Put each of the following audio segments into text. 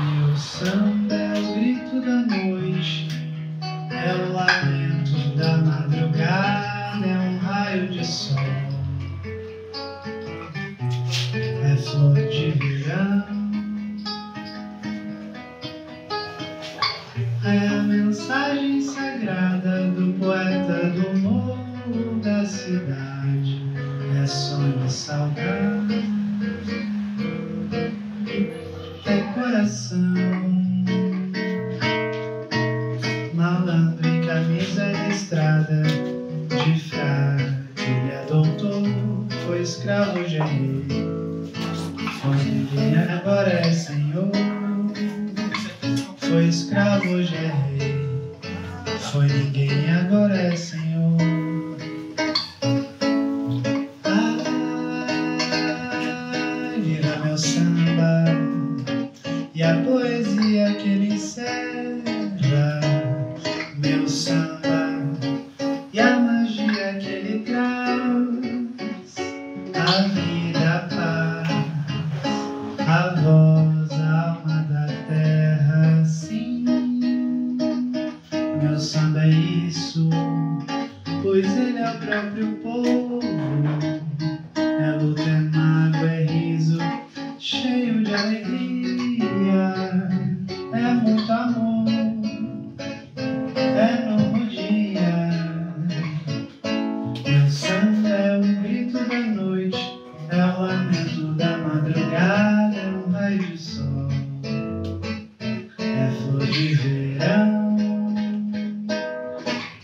Meu samba é o grito da noite, é o lamento da madrugada, é um raio de sol, é flor de verão, é a mensagem sagrada do poeta do morro da cidade, é sonho e saudade. Escravo. Foi ninguém, agora é senhor. Foi escravo de rei. Foi ninguém, agora é senhor. Ai, vira meu samba e a a vida, a paz, a voz, a alma da terra, sim, meu samba é isso, pois ele é o próprio povo, é luta, é um raio de sol, é flor de verão,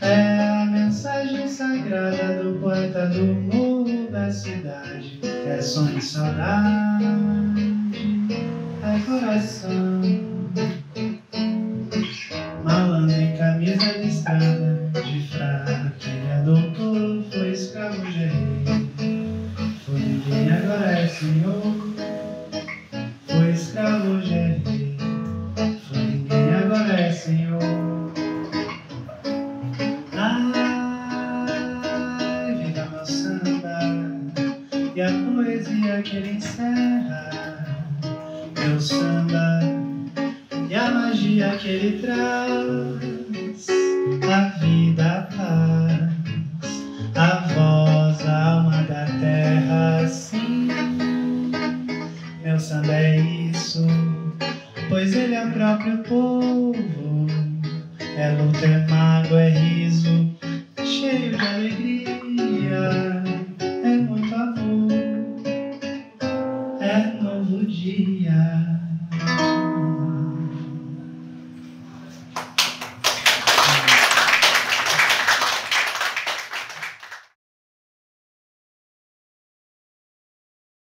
é a mensagem sagrada do poeta do morro da cidade, é sonho e saudade, é coração. Malandro em camisa listrada, de ele é doutor, foi escravo de de rei. Foi ninguém, agora é senhor. Ai, viva meu samba e a poesia que ele encerra. Meu samba e a magia que ele traz, a vida, a paz, a voz, a alma da terra, sim. Meu samba é próprio povo. É luta, é mágoa, é riso, cheio de alegria.